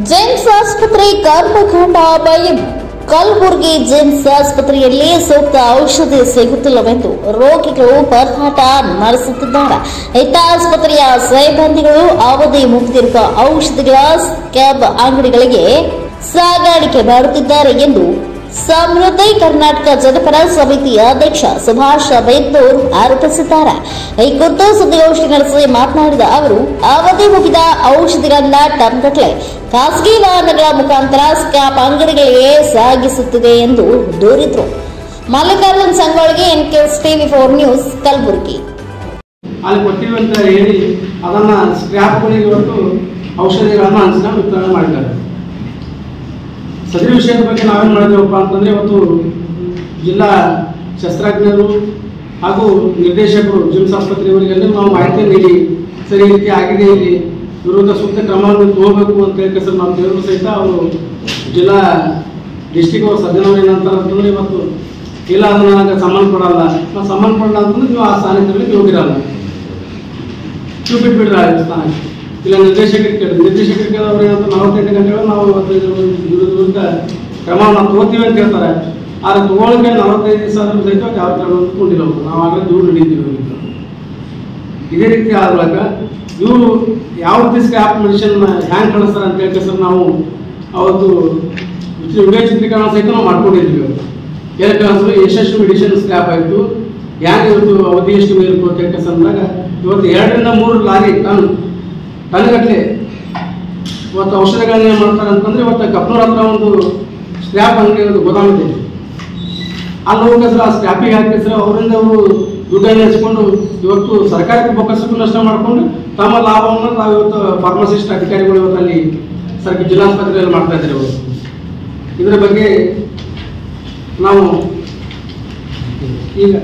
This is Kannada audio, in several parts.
ಜೇಮ್ಸ್ ಆಸ್ಪತ್ರೆ ಕರ್ಮಕಾಂಡ ಬಯಂ ಕಲಬುರಗಿ ಜೇಮ್ಸ್ ಆಸ್ಪತ್ರೆಯಲ್ಲಿ ಸೂಕ್ತ ಔಷಧಿ ಸಿಗುತ್ತಿಲ್ಲವೆಂದು ರೋಗಿಗಳು ಪರದಾಟ ನಡೆಸುತ್ತಿದ್ದಾರೆ. ಇತ್ತ ಆಸ್ಪತ್ರೆಯ ಸಿಬ್ಬಂದಿಗಳು ಅವಧಿ ಮುಗಿದಿರುವ ಔಷಧಿಗಳ ಕ್ಯಾಬ್ ಅಂಗಡಿಗಳಿಗೆ ಸಾಗಾಣಿಕೆ ಮಾಡುತ್ತಿದ್ದಾರೆ ಎಂದು ಸಮೃದ್ಧಿ ಕರ್ನಾಟಕ ಜನಪರ ಸಮಿತಿಯ ಅಧ್ಯಕ್ಷ ಸುಭಾಷ್ ಬೆದ್ದೂರ್ ಆರೋಪಿಸಿದ್ದಾರೆ. ಈ ಕುರಿತು ಸುದ್ದಿಗೋಷ್ಠಿ ನಡೆಸಿ ಮಾತನಾಡಿದ ಅವರು, ಅವಧಿ ಮುಗಿದ ಔಷಧಿಗಳನ್ನ ಟನ್ಗಟ್ಟಲೆ ಖಾಸಗಿ ವಾಹನಗಳ ಮುಖಾಂತರ ಸ್ಕ್ಯಾಪ್ ಅಂಗಡಿಗಳಿಗೆ ಸಾಗಿಸುತ್ತಿದೆ ಎಂದು ದೂರಿದ್ರು. Mallikarjun N NKS TV four news, Kalaburagi. ಅಲ್ಲಿ ಕೊಟ್ಟಿವಿ ಹೇಳಿ ಅದನ್ನ ಸ್ಕ್ರ್ಯಾಪ್ಗಳಿಗೆ ಇವತ್ತು ಔಷಧಿಗಳನ್ನ ಅನ್ಸ್ಕೊಂಡು ವಿತರಣೆ ಮಾಡಿದ್ದಾರೆ. ಸದರಿ ವಿಷಯದ ಬಗ್ಗೆ ನಾವೇನು ಮಾಡಿದೇವಪ್ಪ ಅಂತಂದ್ರೆ ಇವತ್ತು ಜಿಲ್ಲಾ ಶಸ್ತ್ರಜ್ಞರು ಹಾಗೂ ನಿರ್ದೇಶಕರು ಜಿಮ್ಸ್ ಆಸ್ಪತ್ರೆಯವರಿಗೆಲ್ಲ ನಾವು ಮಾಹಿತಿ ನೀಡಿ, ಸರಿ ರೀತಿ ಆಗಿದೆ ಇಲ್ಲಿ ವಿರುದ್ಧ ಸೂಕ್ತ ಕ್ರಮವನ್ನು ತಗೋಬೇಕು ಅಂತ ಹೇಳಿ ಸರ್ ನಾವು ತಿಳಿದ್ರು ಸಹಿತ ಅವರು ಜಿಲ್ಲಾ ಡಿಸ್ಟಿಕ್ ಅವ್ರ ಸಜ್ಜನವ್ರು ಏನಂತಾರೆ ಅಂತಂದ್ರೆ ಇವತ್ತು ಇಲ್ಲ ಅದು ನನಗೆ ಸಂಬಂಧ ಕೊಡಲ್ಲ ನಾವು ಸಂಬಂಧ ಕೊಡಲ್ಲ ಅಂತಂದ್ರೆ ನೀವು ಆ ಸ್ಥಾನದಲ್ಲಿ ಹೋಗಿರಲ್ಲ ನೀವು ಬಿಟ್ಬಿಡ್ರಿ ಆ ಸ್ಥಾನಕ್ಕೆ ಇಲ್ಲ, ನಿರ್ದೇಶಕರಿಗೆ ನಿರ್ದೇಶಕರಿಗೆ ಅವ್ರು ಗಂಟೆಗಳು ನಾವು ಇವತ್ತು ಇದ್ರ ವಿರುದ್ಧ ಕ್ರಮವನ್ನು ನಾವು ತಗೋತೀವಿ ಅಂತ ಹೇಳ್ತಾರೆ ಆದರೆ ತಗೊಳಕ್ಕೆ ನಲವತ್ತೈದು ದಿವಸ ಆದ್ರೂ ಸಹಿತ ಯಾವ ಕ್ರಮ ಅವ್ರು. ನಾವು ಆಗಲೇ ದೂರು ಹಿಡಿತೀವಿ. ಇದೇ ರೀತಿ ಆದಾಗ ಇವರು ಯಾವ ದಿವಸಕ್ಕೆ ಆಪ್ ಮೆಡಿಷನ್ನ ಹ್ಯಾಂಗ್ ಕಳಿಸ್ತಾರೆ ಅಂತ ಹೇಳಿ ಸರ್ ನಾವು ಅವತ್ತು ವಿಡಿಯೋ ಚಿತ್ರೀಕರಣ ಸಹಿತ ನಾವು ಮಾಡ್ಕೊಂಡಿದ್ವಿ ಏನಕ್ಕೆ ಅಂದ್ರೆ ಯಶಸ್ವಿ ಮೆಡಿಷನ್ ಸ್ಕ್ಯಾಪ್ ಆಯಿತು ಯಾಕೆ ಇವತ್ತು ಅವಧಿ ಎಷ್ಟು ಮೇಲ್ಕು ಅಂತ ಹೇಳಿ ಇವತ್ತು ಎರಡರಿಂದ ಮೂರು ಲಾರಿ ಟನ್ ಟನ್ಗಟ್ಟಲೆ ಇವತ್ತು ಔಷಧಿಗಳನ್ನ ಏನು ಮಾಡ್ತಾರೆ ಅಂತಂದ್ರೆ ಇವತ್ತು ಕಪ್ನೂರ್ ಹತ್ರ ಒಂದು ಸ್ಕ್ರ್ಯಾಪ್ ಅಂಗಡಿ ಒಂದು ಗೋದಾಮಿದೆ ಅಲ್ಲಿ ಹೋಗಿದ್ರೆ ಆ ಸ್ಕ್ರ್ಯಾಪಿಗೆ ಹಾಕಿದ್ರೆ ಅವರಿಂದ ಅವರು ದುಡ್ಡನ್ನು ಹಚ್ಕೊಂಡು ಇವತ್ತು ಸರ್ಕಾರಕ್ಕೆ ಬೊಕ್ಕಸಕ್ಕೂ ನಷ್ಟ ಮಾಡಿಕೊಂಡು ತಮ್ಮ ಲಾಭವನ್ನು ತಾವು ಇವತ್ತು ಫಾರ್ಮಸಿಸ್ಟ್ ಅಧಿಕಾರಿಗಳು ಇವತ್ತು ಅಲ್ಲಿ ಸರ್ಕಾರ ಜಿಲ್ಲಾಸ್ಪತ್ರೆಯಲ್ಲಿ ಮಾಡ್ತಾ ಇದ್ದಾರೆ ಇವರು. ಇದರ ಬಗ್ಗೆ ನಾವು ಈಗ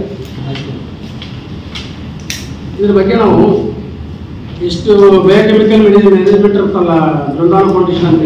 ಇದ್ರ ಬಗ್ಗೆ ನಾವು ಇಷ್ಟು ಬಯೋಕೆಮಿಕಲ್ ಮ್ಯಾನೇಜ್ಮೆಂಟ್ ಇರುತ್ತಲ್ಲ ಬೃಂದಾವನ ಫೌಂಡೇಶನ್ ಅಂತ